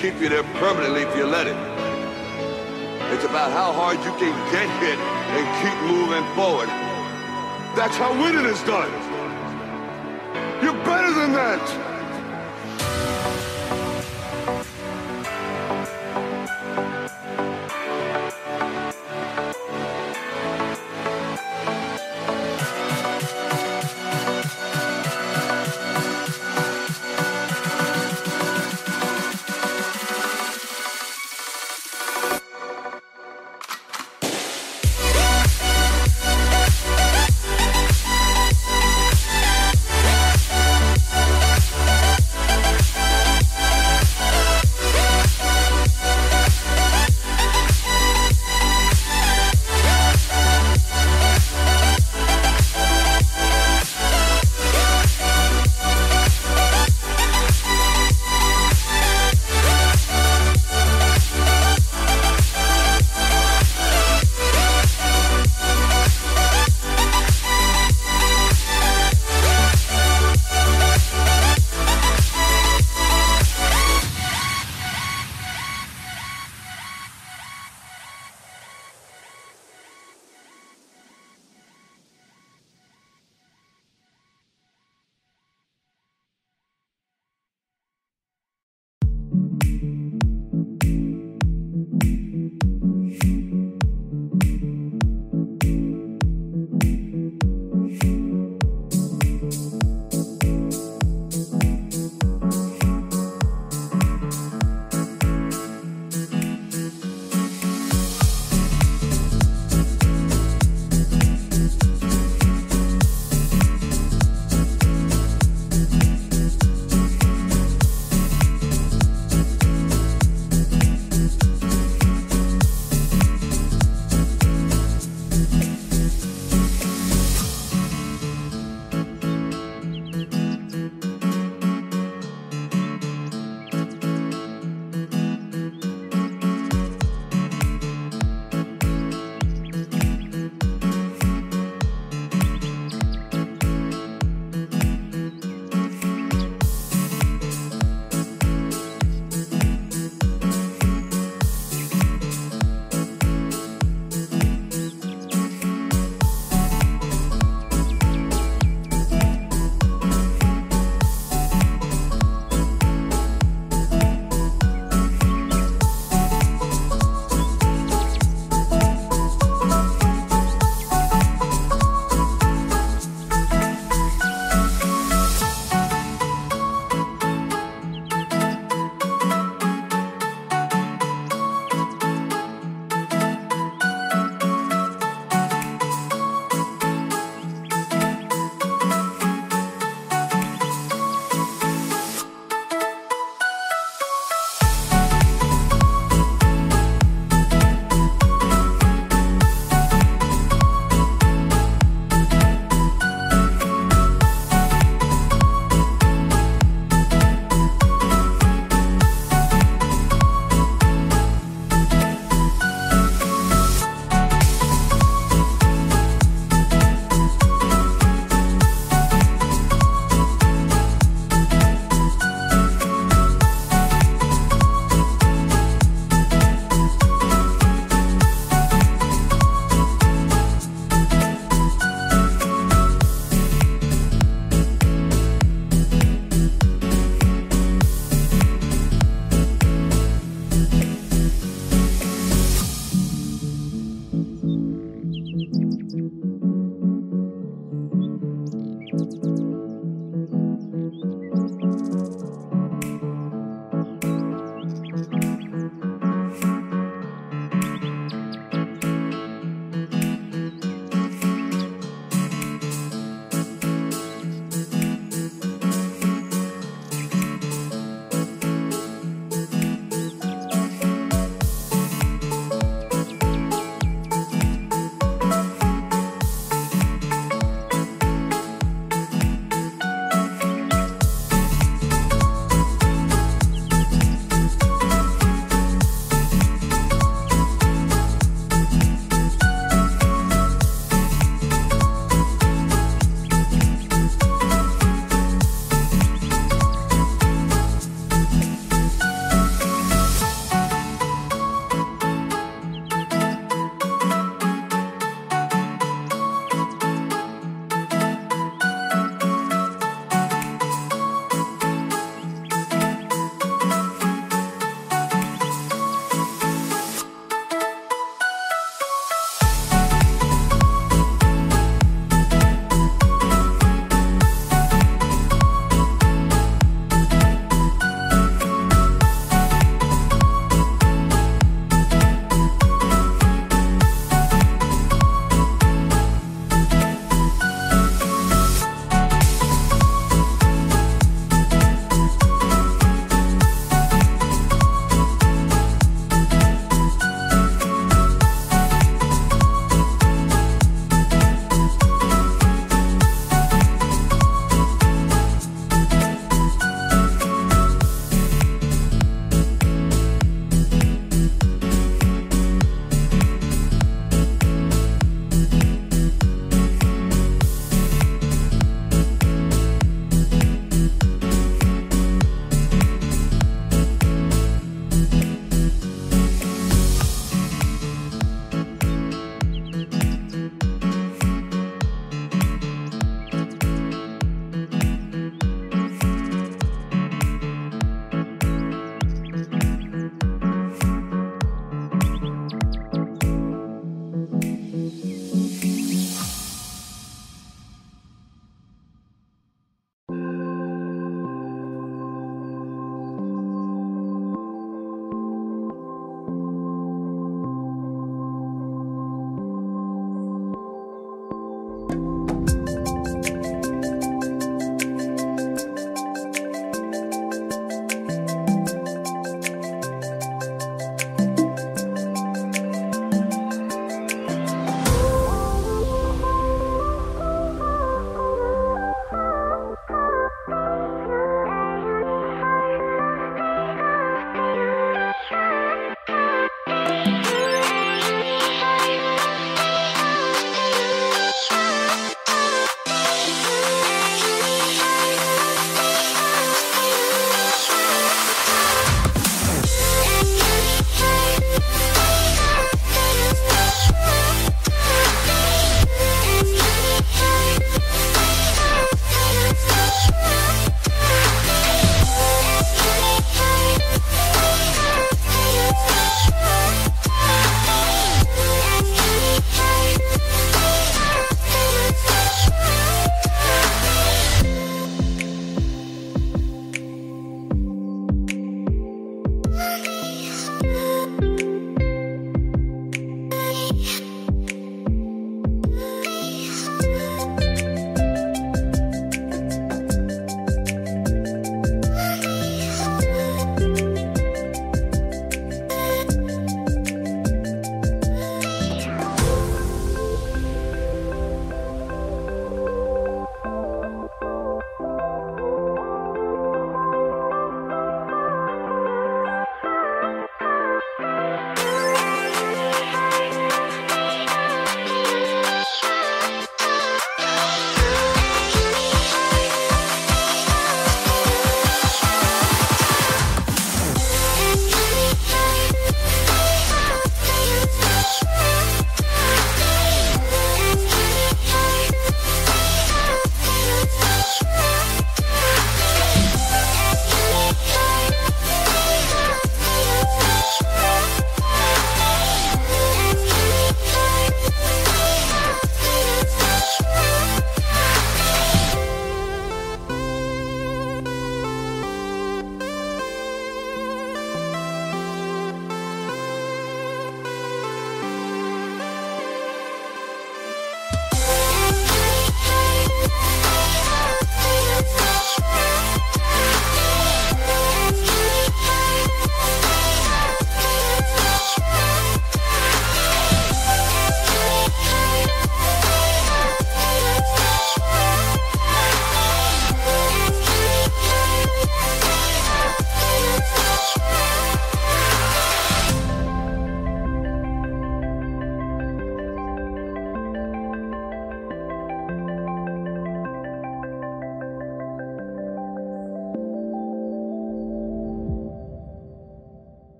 Keep you there permanently if you let it. It's about how hard you can get hit and keep moving forward. That's how winning is done. You're better than that.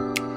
Bye.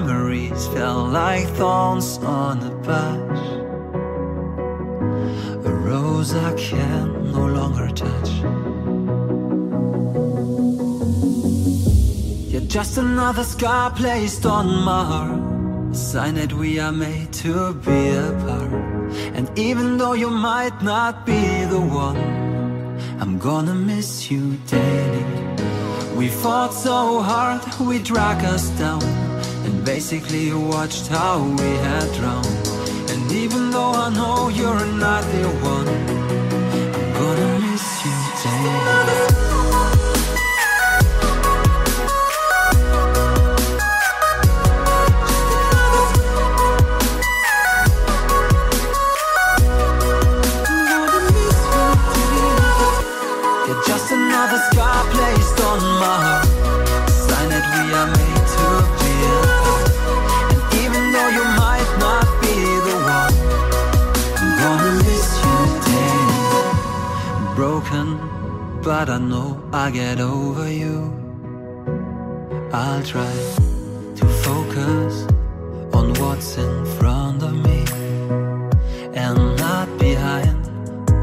Memories felt like thorns on a patch. A rose I can no longer touch. You're just another scar placed on my heart. A sign that we are made to be apart. And even though you might not be the one, I'm gonna miss you daily. We fought so hard, we dragged us down, and basically watched how we had drowned. And even though I know you're not the one, I'm gonna miss you. You're just another scar placed on my heart Broken, but I know I get over you I'll try to focus on what's in front of me And not behind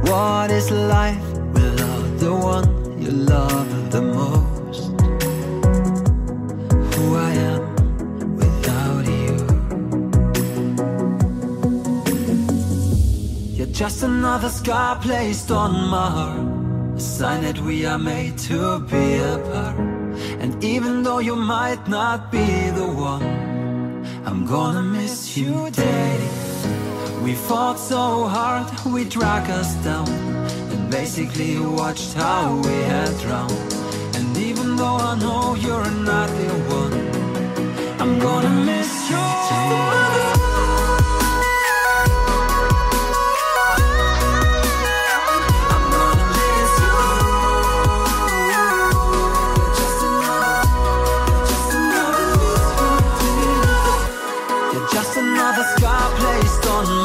What is life without the one you love the most? Who I am without you. You're just another scar placed on my heart. A sign that we are made to be apart. And even though you might not be the one, I'm gonna miss you daily. We fought so hard, we dragged us down And basically watched how we had drowned And even though I know you're not the one I'm gonna miss you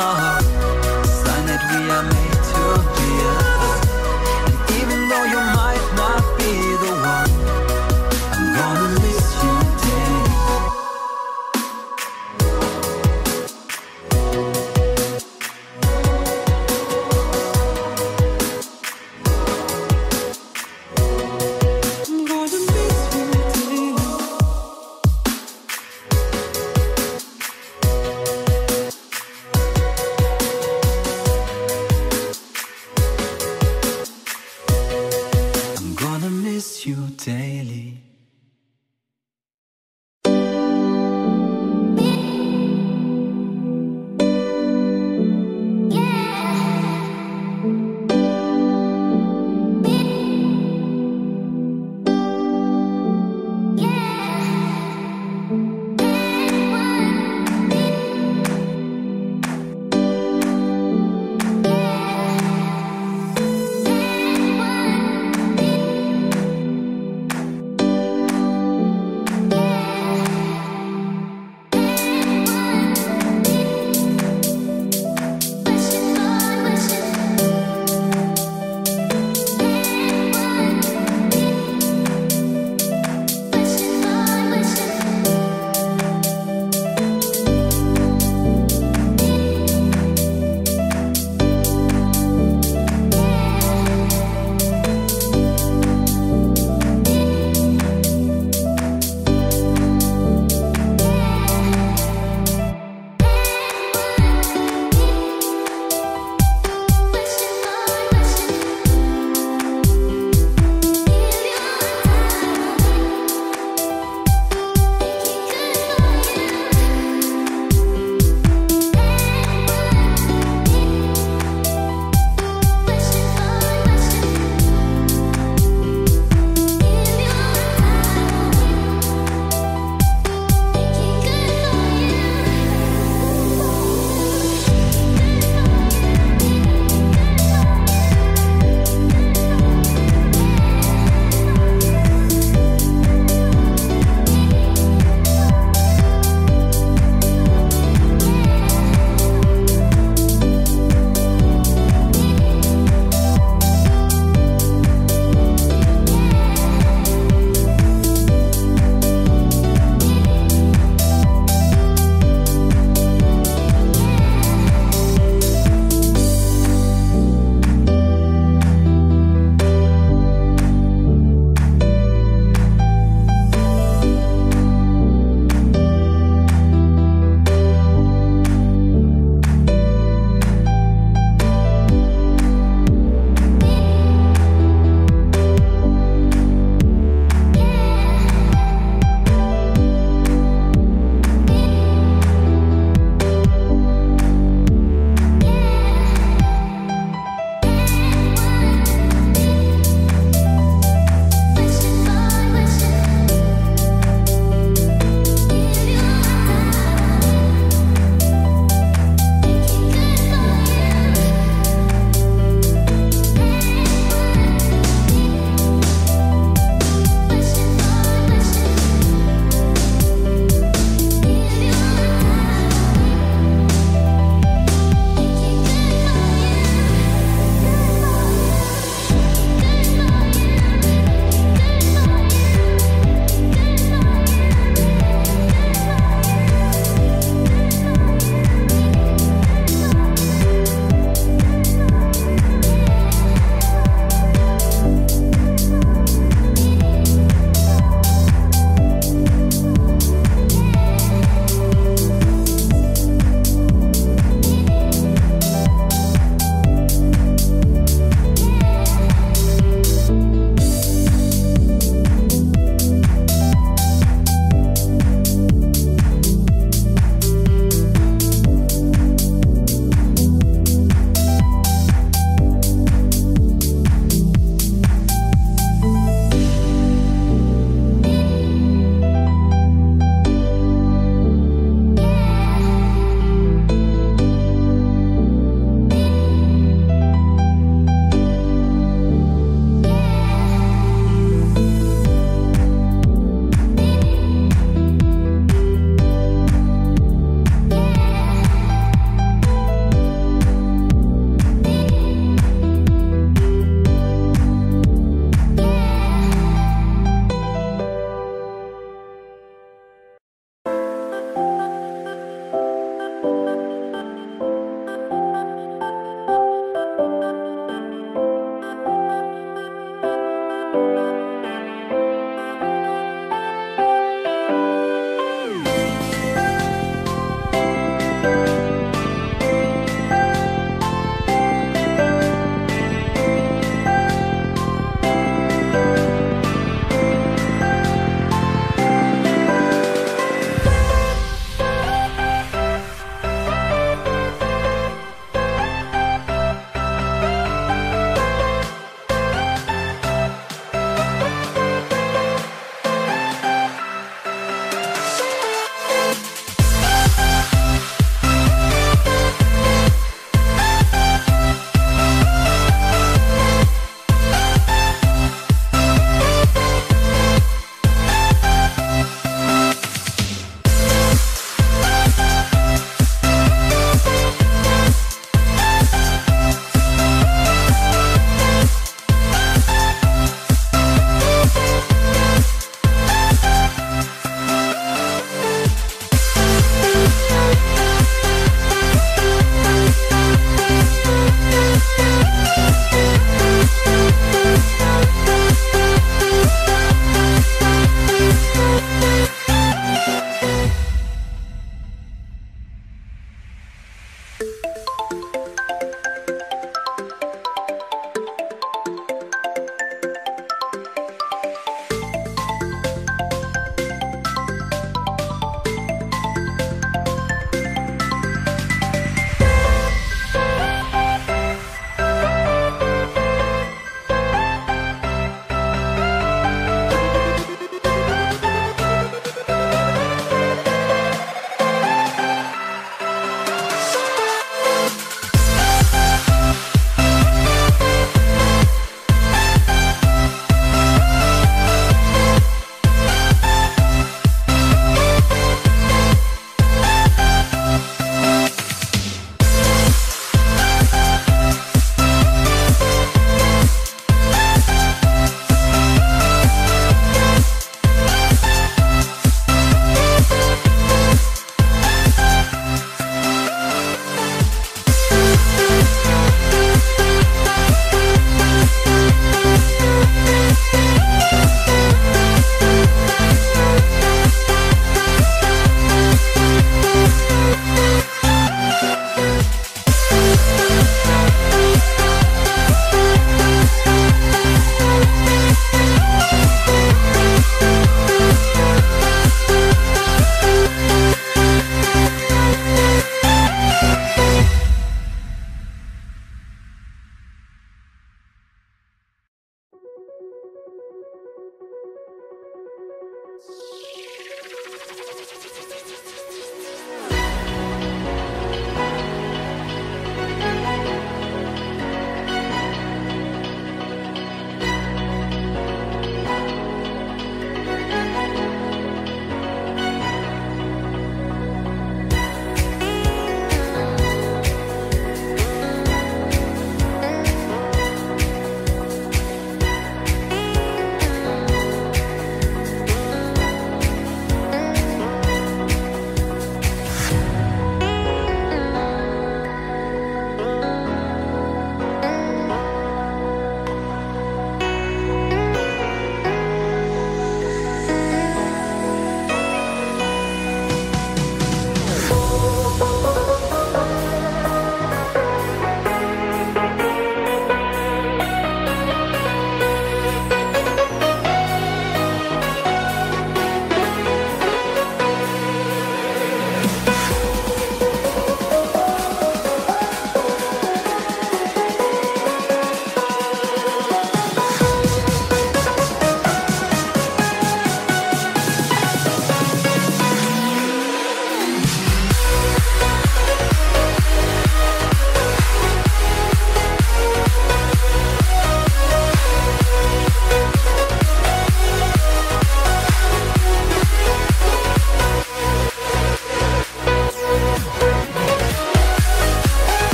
my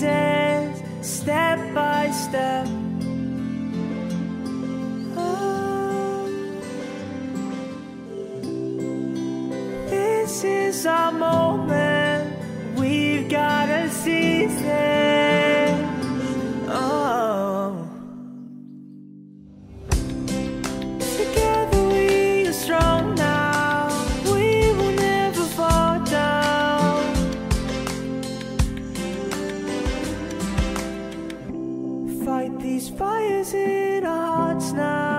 said these fires in our hearts now